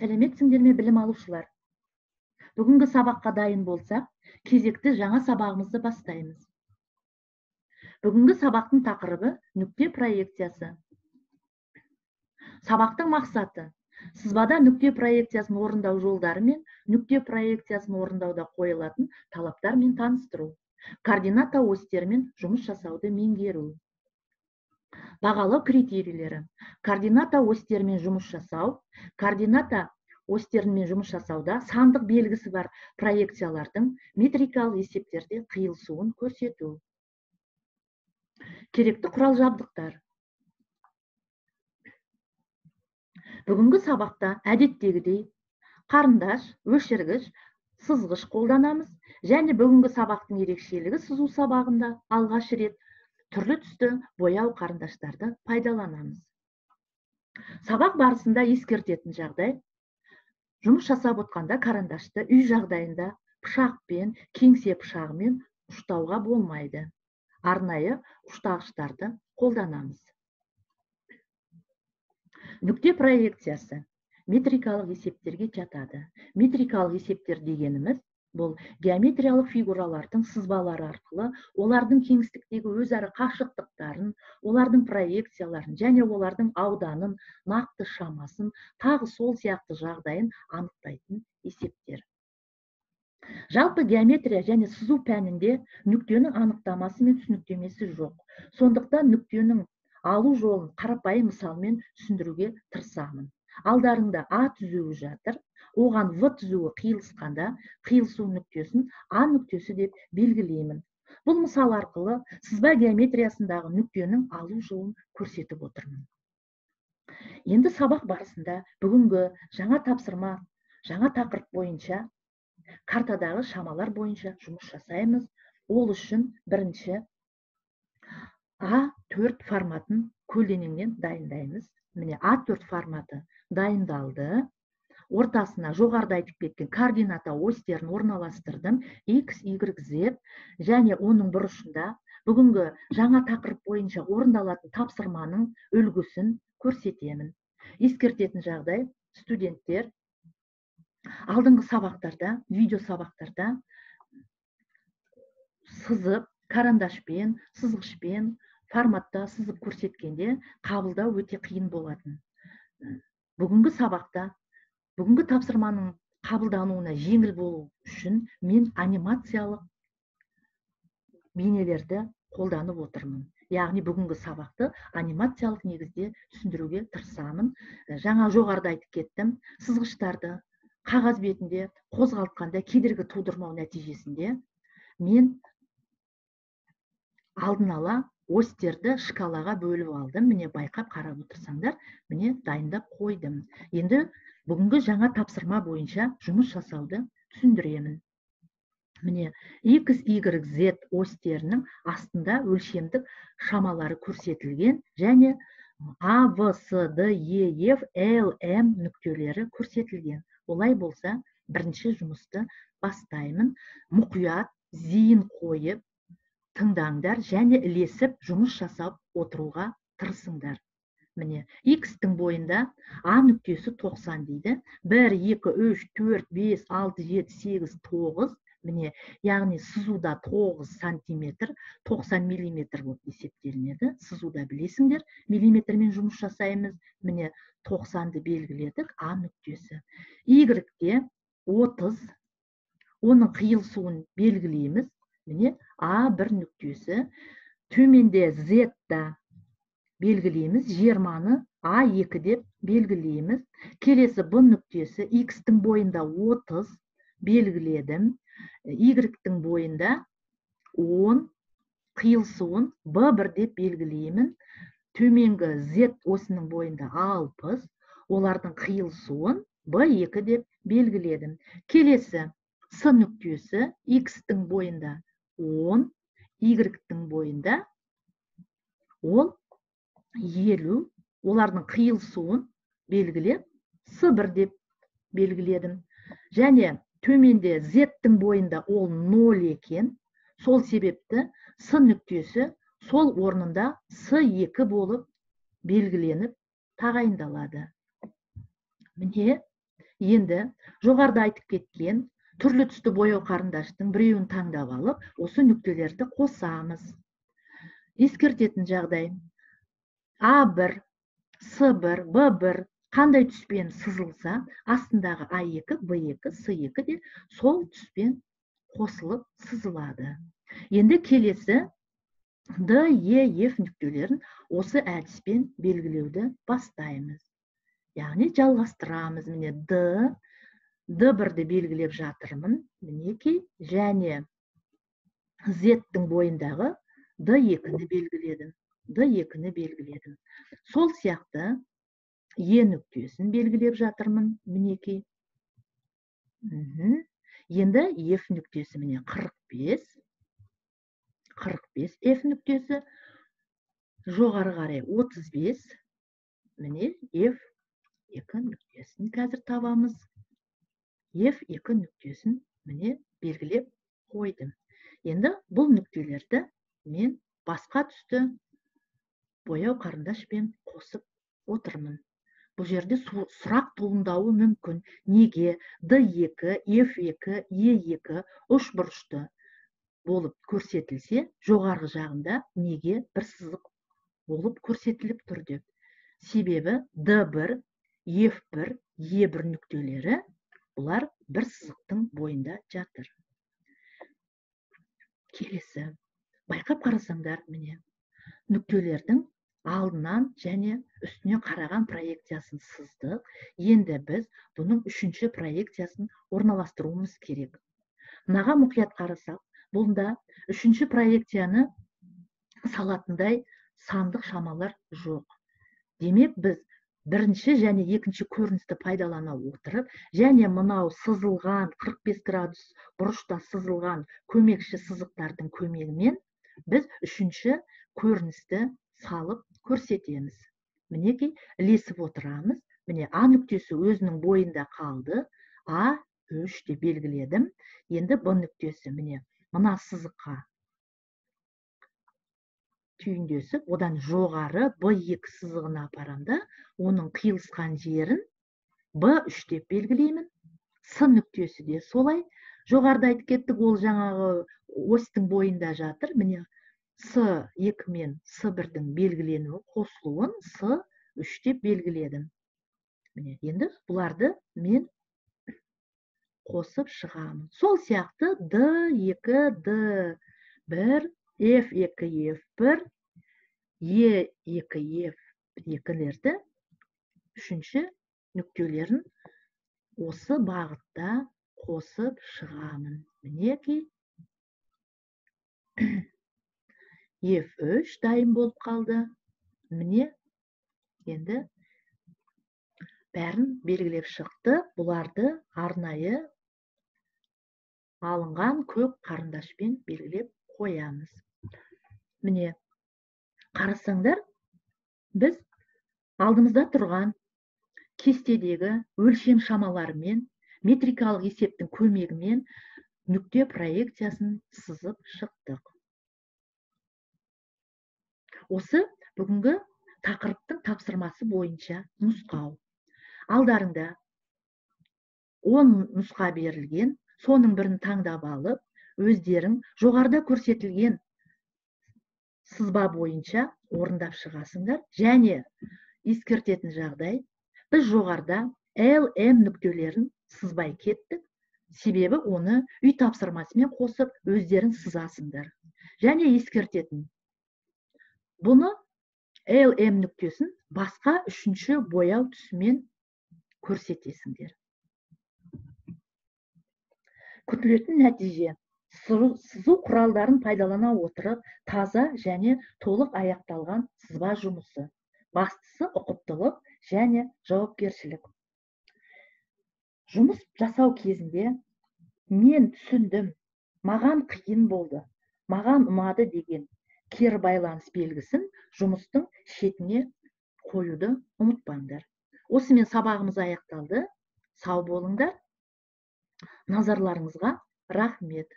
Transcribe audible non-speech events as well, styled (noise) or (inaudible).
сәлеметсіңдер ме білім алушылар. Бүгінгі сабаққа дайын болсақ кезекті жаңа сабағымызды бастаймыз. Бүгінгі сабақтың тақырыбы нүкте проекциясы. Сабақтың мақсаты сызбада нүкте проекциясын орындау жолдары мен нүкте проекциясын орындауда қойылатын талаптармен таныстыру координата осьтерімен жұмыс жасауды меңгеру. Бағалау критерийлері. Координата осьтерімен жұмыс жасау. Координата осьтерімен жұмыс жасауда сандық белгісі бар проекциялардың метрикалық есептерде қиылысуын көрсету. Керекті құрал жабдықтар. Бүгінгі сабақта әдеттегідей қарындаш өшіргіш сызғыш қолданамыз және бүгінгі сабақтың ерекшелігі сызу сабағында алғаш рет түрлі түсті бояу қарындаштарды пайдаланамыз. Сабақ барысында ескертетін жағдай жұмыс жасап отқанда карандашты үй жағдайында пышақпен кеңсе пышағымен ұштауға болмайды. Арнайы ұштағыштарды қолданамыз. Нүкте проекциясы. Метрикалық есептерге жатады. Метрикалық есептер дегеніміз бұл геометриялық фигуралардың сызбалары арқылы олардың кеңістіктегі өзара қашықтықтарын олардың проекцияларын және олардың ауданын нақты шамасын тағы сол сияқты жағдайын анықтайтын есептер. Жалпы геометрия және сызу пәнінде нүктенің анықтамасы мен түсініктемесі жоқ. Сондықтан нүктенің алу жолын қарапайым мысалмен түсіндіруге тырысамын. Алдарыңда а түзуі жатыр оған в түзуі қиылысқанда қиылысу нүктесін а нүктесі деп белгілеймін. Бұл мысал арқылы сызба геометриясындағы нүктенің алу жолын көрсетіп отырмын. Енді сабақ барысында бүгінгі жаңа тапсырма жаңа тақырып бойынша картадағы шамалар бойынша жұмыс жасаймыз. Ол үшін бірінші а төрт форматын көлденеңнен дайындаймыз. Міне а төрт форматы дайындалды. Ортасына жоғарыда айтып кеткен координата осьтерін орналастырдым. X y z және оның бұрышында бүгінгі жаңа тақырып бойынша орындалатын тапсырманың үлгісін көрсетемін. Ескертетін жағдай студенттер алдыңғы сабақтарда видео сабақтарда сызып карандашпен сызғышпен форматта сызып көрсеткенде қабылдау өте қиын болатын. Бүгінгі сабақта бүгінгі тапсырманың қабылдануына жеңіл болу үшін мен анимациялық бейнелерді қолданып отырмын. Яғни бүгінгі сабақты анимациялық негізде түсіндіруге тырысамын. Жаңа жоғарыда айтып кеттім сызғыштарды қағаз бетінде қозғалтқанда кедергі тудырмау нәтижесінде мен алдын ала осьтерді шкалаға бөліп алдым. Міне байқап қарап отырсаңдар міне дайындап қойдым. Енді бүгінгі жаңа тапсырма бойынша жұмыс жасауды түсіндіремін. Міне x y z осьтерінің астында өлшемдік шамалары көрсетілген және а в с д е ф л м нүктелері көрсетілген. Олай болса бірінші жұмысты бастаймын. Мұқият зейін қойып тыңдаңдар және ілесіп жұмыс жасап отыруға тырысыңдар. Міне х-тің бойында а нүктесі 90 дейді. 1 2 3 4 5 6 7 8 9 міне яғни сызуда 9 сантиметр 90 миллиметр болып есептелінеді. Сызуда білесіңдер миллиметрмен жұмыс жасаймыз. Міне 90-ды белгіледік а нүктесі. Y-де 30 оның қиылысуын белгілейміз. Міне а бір нүктесі төменде z да белгілейміз жиырманы а екі деп белгілейміз. Келесі б нүктесі x-тің бойында 30 белгіледім. Y-тің бойында 10 қиылысуын б бір деп белгілеймін. Төменгі z осының бойында 60 олардың қиылысуын б екі деп белгіледім. Келесі с нүктесі x-тің бойында 10 y-тің бойында ол елу олардың қиылысуын белгілеп с бір деп белгіледім. Және төменде зеттің бойында ол ноль екен. Сол себепті с нүктесі сол орнында с екі болып белгіленіп тағайындалады. Міне енді жоғарыда айтып кеткен түрлі түсті бояу қарындаштың біреуін таңдап алып осы нүктелерді қосамыз. Ескертетін жағдай. А бір с бір б бір қандай түспен сызылса астындағы а екі б екі с екі де сол түспен қосылып сызылады. Енді келесі д е ф нүктелерін осы әдіспен белгілеуді бастаймыз. Яғни жалғастырамыз. Міне д д бірді белгілеп жатырмын. Мінекей және зеттің бойындағы д екіні белгіледім. д екіні белгіледім. Сол сияқты е нүктесін белгілеп жатырмын мінекей енді f нүктесі міне 45 45 f нүктесі. Жоғары қарай 35 міне f екі нүктесін қазір табамыз. F екі нүктесін міне белгілеп қойдым. Енді бұл нүктелерді мен басқа түсті бояу қарындашпен қосып отырмын. Бұл жерде сұрақ туындауы мүмкін. Неге? Д екі f екі е екі бұрышты болып көрсетілсе жоғарғы жағында неге бір сызық болып көрсетіліп тұр деп. Себебі д бір f бір е бір нүктелері бұлар бір сызықтың бойында жатыр. Келесі байқап қарасаңдар міне нүктелердің алдынан және үстіне қараған проекциясын сыздық енді біз бұның үшінші проекциясын орналастыруымыз керек. Мынаға мұқият қарасақ бұнда үшінші проекцияны салатындай сандық шамалар жоқ. Демек біз бірінші және екінші көріністі пайдалана отырып және мынау сызылған 45 градус бұрышта сызылған көмекші сызықтардың көмегімен біз үшінші көріністі салып көрсетеміз. Мінекей ілесіп отырамыз. Міне а нүктесі өзінің бойында қалды. А үш деп белгіледім. Енді б нүктесі. Міне мына сызыққа түйіндесіп одан жоғары б екі сызығына апарамын да оның қиылысқан жерін б үш деп белгілеймін. С нүктесі де солай. Жоғарыда айтып кеттік ол жаңағы осьтің бойында жатыр. Міне с екі мен с бірдің белгіленуі қосылуын с үш деп белгіледім. Міне енді бұларды мен қосып шығамын. Сол сияқты д екі д бір f екі f бір е екі f екілерді үшінші нүктелерін осы бағытта қосып шығамын. Мінекей еф (clears throat) үш дайын болып қалды. Міне енді бәрін белгілеп шықты. Бұларды арнайы алынған көк қарындашпен белгілеп қоямыз. Міне қарасаңдар біз алдымызда тұрған кестедегі өлшем шамаларымен метрикалық есептің көмегімен нүкте проекциясын сызып шықтық. Осы бүгінгі тақырыптың тапсырмасы бойынша нұсқау. Алдарыңда он нұсқа берілген соның бірін таңдап алып өздерің жоғарыда көрсетілген сызба бойынша орындап шығасыңдар. Және ескертетін жағдай біз жоғарыда лм нүктелерін сызбай кеттік. Себебі оны үй тапсырмасымен қосып өздерің сызасыңдар. Және ескертетін. Бұны lm нүктесін басқа үшінші бояу түсімен көрсетесіңдер. Күтілетін нәтиже. Сызу құралдарын пайдалана отырып таза және толық аяқталған сызба жұмысы бастысы ұқыптылық және жауапкершілік. Жұмыс жасау кезінде мен түсіндім маған қиын болды маған ұнады деген кері байланыс белгісін жұмыстың шетіне қоюды ұмытпаңдар. Осымен сабағымыз аяқталды. Сау болыңдар. Назарларыңызға рахмет.